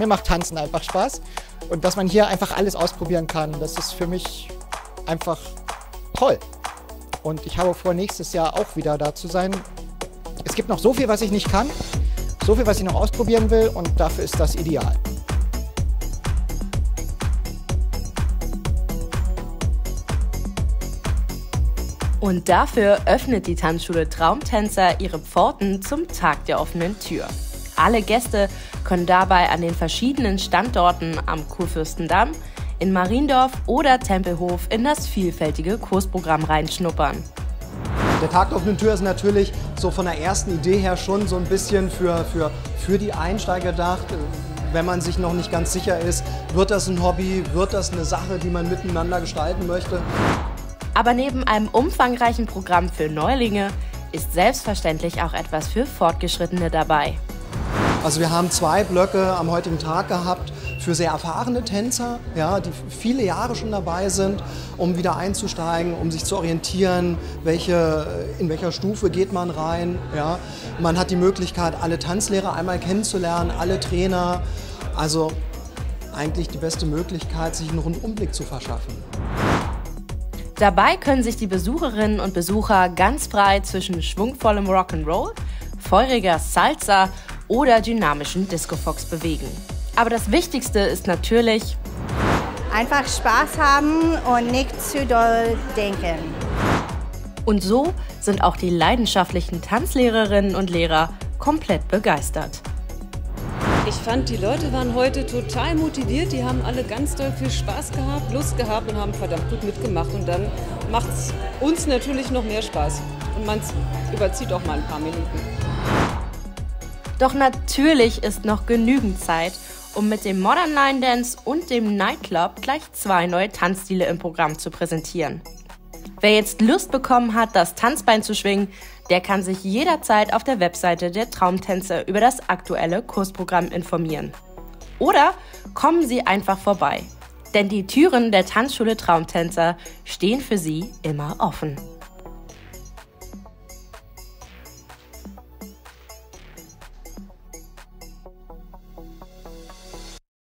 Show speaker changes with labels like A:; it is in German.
A: Mir macht Tanzen einfach Spaß. Und dass man hier einfach alles ausprobieren kann, das ist für mich einfach toll. Und ich habe vor, nächstes Jahr auch wieder da zu sein. Es gibt noch so viel, was ich nicht kann, so viel, was ich noch ausprobieren will und dafür ist das ideal.
B: Und dafür öffnet die Tanzschule Traumtänzer ihre Pforten zum Tag der offenen Tür. Alle Gäste können dabei an den verschiedenen Standorten am Kurfürstendamm, in Mariendorf oder Tempelhof in das vielfältige Kursprogramm reinschnuppern.
C: Der Tag der offenen Tür ist natürlich so von der ersten Idee her schon so ein bisschen für, für, für die Einsteiger gedacht. Wenn man sich noch nicht ganz sicher ist, wird das ein Hobby, wird das eine Sache, die man miteinander gestalten möchte.
B: Aber neben einem umfangreichen Programm für Neulinge ist selbstverständlich auch etwas für Fortgeschrittene dabei.
C: Also wir haben zwei Blöcke am heutigen Tag gehabt für sehr erfahrene Tänzer, ja, die viele Jahre schon dabei sind, um wieder einzusteigen, um sich zu orientieren, welche, in welcher Stufe geht man rein. Ja. Man hat die Möglichkeit, alle Tanzlehrer einmal kennenzulernen, alle Trainer. Also eigentlich die beste Möglichkeit, sich einen Rundumblick zu verschaffen.
B: Dabei können sich die Besucherinnen und Besucher ganz frei zwischen schwungvollem Rock'n'Roll, feuriger Salsa oder dynamischen Discofox bewegen. Aber das Wichtigste ist natürlich,
D: einfach Spaß haben und nicht zu doll denken.
B: Und so sind auch die leidenschaftlichen Tanzlehrerinnen und Lehrer komplett begeistert.
E: Ich fand, die Leute waren heute total motiviert. Die haben alle ganz doll viel Spaß gehabt, Lust gehabt und haben verdammt gut mitgemacht. Und dann macht es uns natürlich noch mehr Spaß. Und man überzieht auch mal ein paar Minuten.
B: Doch natürlich ist noch genügend Zeit, um mit dem Modern Line Dance und dem Nightclub gleich zwei neue Tanzstile im Programm zu präsentieren. Wer jetzt Lust bekommen hat, das Tanzbein zu schwingen, der kann sich jederzeit auf der Webseite der Traumtänze über das aktuelle Kursprogramm informieren. Oder kommen Sie einfach vorbei, denn die Türen der Tanzschule Traumtänzer stehen für Sie immer offen.